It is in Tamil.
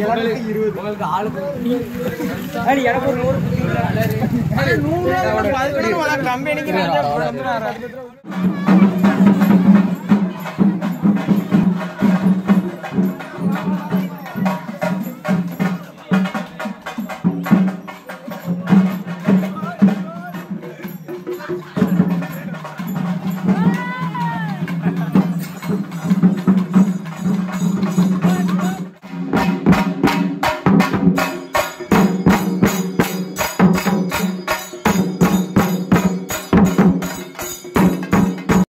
உங்களுக்கு ஆளுக்கு எனக்கு ஒரு நூறு. நூறு கம்பெனிக்கு